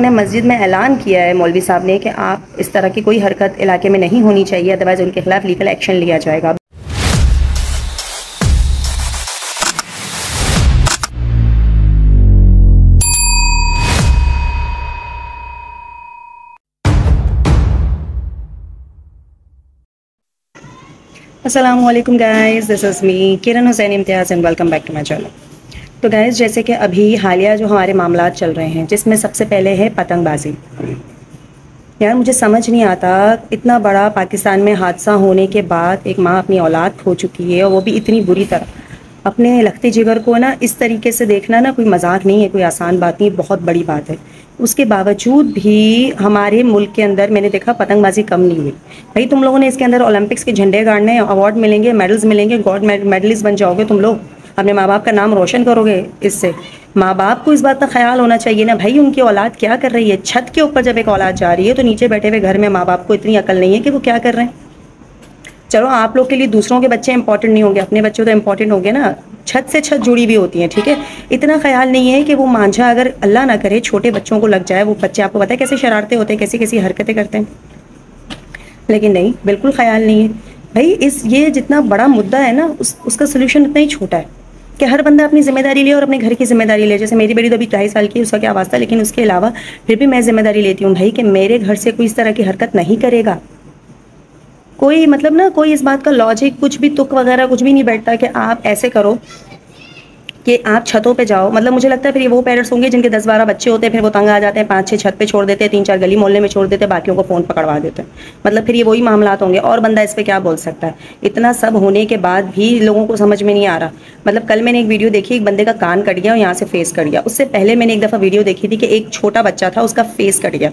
लोगों ने मस्जिद में ऐलान किया है, मौलवी साहब ने, कि आप इस तरह की कोई हरकत इलाके में नहीं होनी चाहिए अदरवाइज़ उनके खिलाफ लीगल एक्शन लिया जाएगा। Aslam guys this is me Kiran Hussain Imtiaz and welcome back to my channel तो गैस जैसे कि अभी हालिया जो हमारे मामला चल रहे हैं, जिसमें सबसे पहले है पतंगबाजी। यार, मुझे समझ नहीं आता, इतना बड़ा पाकिस्तान में हादसा होने के बाद एक माँ अपनी औलाद खो चुकी है और वो भी इतनी बुरी तरह। अपने लखते जिगर को ना, इस तरीके से देखना ना कोई मज़ाक नहीं है, कोई आसान बात नहीं, बहुत बड़ी बात है। उसके बावजूद भी हमारे मुल्क के अंदर मैंने देखा पतंगबाजी कम नहीं हुई। भाई, तुम लोगों ने इसके अंदर ओलंपिक्स के झंडे गाड़ने अवार्ड मिलेंगे मेडल्स मिलेंगे गॉड मेडलिस्ट बन जाओगे तुम लोग। अपने माँ बाप का नाम रोशन करोगे इससे। माँ बाप को इस बात का ख्याल होना चाहिए ना, भाई, उनकी औलाद क्या कर रही है? छत के ऊपर जब एक औलाद जा रही है तो नीचे बैठे हुए घर में माँ बाप को इतनी अकल नहीं है कि वो क्या कर रहे हैं? चलो, आप लोग के लिए दूसरों के बच्चे इंपॉर्टेंट नहीं होंगे, अपने बच्चे तो इंपॉर्टेंट होंगे ना। छत से छत जुड़ी हुई होती हैं, ठीक है? इतना ख्याल नहीं है कि वो मांझा अगर अल्लाह ना करे, छोटे बच्चों को लग जाए, वो बच्चे, आपको पता है कैसे शरारते होते हैं कैसी कैसी हरकतें करते हैं? लेकिन नहीं, बिल्कुल ख्याल नहीं है। भाई, इस, ये जितना बड़ा मुद्दा है ना, उस, उसका सोल्यूशन इतना ही छोटा है। कि हर बंदा अपनी ज़िम्मेदारी ले और अपने घर की ज़िम्मेदारी ले। जैसे मेरी बेटी तो अभी ढाई साल की, उसका क्या वास्ता? लेकिन उसके अलावा फिर भी मैं ज़िम्मेदारी लेती हूँ, भाई, कि मेरे घर से कोई इस तरह की हरकत नहीं करेगा। कोई मतलब ना, कोई इस बात का लॉजिक कुछ भी तुक वगैरह, कुछ भी नहीं बैठता कि आप ऐसे करो कि आप छतों पे जाओ। मतलब मुझे लगता है फिर ये वो पेरेंट्स होंगे जिनके दस बारह बच्चे होते हैं, फिर वो तंग आ जाते हैं, पाँच छः छत पे छोड़ देते हैं, तीन चार गली मोहल्ले में छोड़ देते हैं, बाकियों को फ़ोन पकड़वा देते हैं। मतलब फिर ये वही मामला होंगे। और बंदा इस पर क्या बोल सकता है? इतना सब होने के बाद भी लोगों को समझ में नहीं आ रहा। मतलब कल मैंने एक वीडियो देखी, एक बंदे का कान कट गया और यहाँ से फेस कट गया। उससे पहले मैंने एक दफ़ा वीडियो देखी थी कि एक छोटा बच्चा था, उसका फेस कट गया।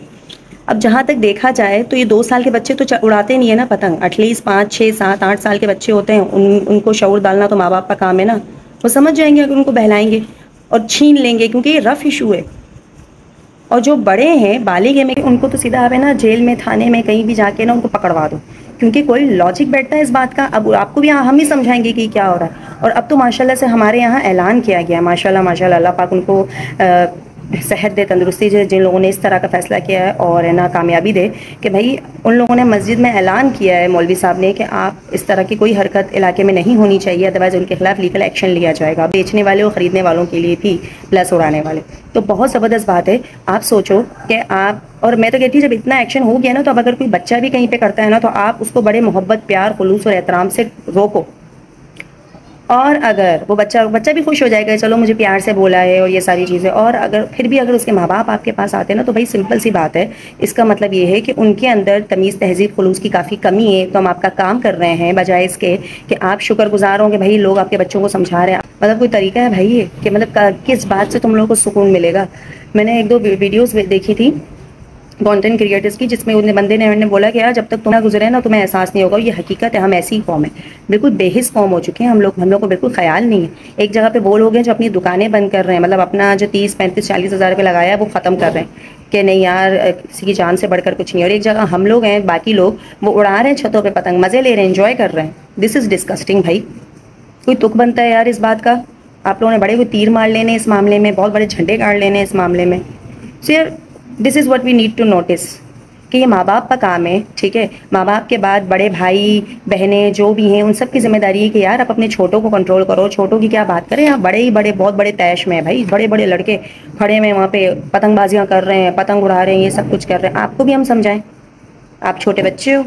अब जहाँ तक देखा जाए तो ये दो साल के बच्चे तो उड़ाते नहीं है ना पतंग। एटलीस्ट पाँच छः सात, आठ साल के बच्चे होते हैं। उन, उनको शौर डालना तो माँ बाप का काम है ना। वो समझ जाएँगे अगर उनको बहलाएँगे और छीन लेंगे क्योंकि ये रफ़ इशू है। और जो बड़े हैं बालिगे में उनको तो सीधा है ना जेल में थाने में कहीं भी जाके ना उनको पकड़वा दो। क्योंकि कोई लॉजिक बैठता है इस बात का अब आपको भी हम ही समझाएँगे कि क्या हो रहा है। और अब तो माशाल्लाह से हमारे यहाँ ऐलान किया गया माशाल्लाह माशाल्लाह अल्लाह पाक उनको आ, सेहत दे, तंदरुस्ती जो जिन लोगों ने इस तरह का फ़ैसला किया है और ना, कामयाबी दे कि भाई, उन लोगों ने मस्जिद में ऐलान किया है मौलवी साहब ने कि आप इस तरह की कोई हरकत इलाके में नहीं होनी चाहिए अदरवाइज़ उनके खिलाफ लीगल एक्शन लिया जाएगा। बेचने वाले और ख़रीदने वालों के लिए भी प्लस उड़ाने वाले। तो बहुत ज़बरदस्त बात है। आप सोचो कि आप, और मैं तो कहती हूँ, जब इतना एक्शन हो गया ना तो अब अगर कोई बच्चा भी कहीं पर करता है ना तो आप उसको बड़े मोहब्बत, प्यार, खलूस और एहतराम से रोको। और अगर वो बच्चा बच्चा भी खुश हो जाएगा, चलो मुझे प्यार से बोला है और ये सारी चीज़ें, और अगर, फिर भी अगर उसके माँ बाप आपके पास आते हैं ना तो भाई सिंपल सी बात है। इसका मतलब ये है कि उनके अंदर तमीज़, तहजीब, खलूस की काफ़ी कमी है। तो हम आपका काम कर रहे हैं, बजाय इसके कि आप शुक्रगुजार होंगे भाई लोग आपके बच्चों को समझा रहे हैं। मतलब कोई तरीका है भाई ये? कि मतलब किस बात से तुम लोगों को सुकून मिलेगा? मैंने एक दो वीडियोज़ देखी थी। कॉन्टेंट क्रिएटर्स की, जिसमें उन बंदे ने मैंने बोला कि यार, जब तक तुम ना गुजरे ना, तुम्हें एहसास नहीं होगा। ये हकीकत है, हम ऐसी ही है। बिल्कुल बेहिस कौम हो चुके हैं हम लोग। हम लोग को बिल्कुल ख्याल नहीं है। एक जगह पे वो लोग हैं जो अपनी दुकानें बंद कर रहे हैं। मतलब अपना जो तीस, पैंतीस, चालीस हज़ार रुपये लगाया है, वो ख़त्म कर रहे हैं कि नहीं यार किसी की जान से बढ़कर कुछ नहीं और एक जगह हम लोग हैं, बाकी लोग, वो उड़ा रहे हैं छतों पर पतंग, मज़े ले रहे हैं इन्जॉय कर रहे हैं। दिस इज़ डिस्कस्टिंग भाई। कोई तुक बनता है यार इस बात का? आप लोगों ने बड़े कोई तीर मार लेने इस मामले में, बहुत बड़े झंडे गाड़ लेने इस मामले में। सो यार this is what we need to notice कि ये माँ बाप का काम है, ठीक है? माँ बाप के बाद बड़े भाई, बहनें जो भी हैं, उन सब की ज़िम्मेदारी है कि यार आप अपने छोटों को कंट्रोल करो। छोटों की क्या बात करें? यहाँ बड़े ही बड़े, बहुत बड़े तैश में है भाई। बड़े बड़े लड़के खड़े में वहाँ पे पतंगबाजियाँ कर रहे हैं, पतंग उड़ा रहे हैं, ये सब कुछ कर रहे हैं। आपको भी हम समझाएँ? आप छोटे बच्चे हो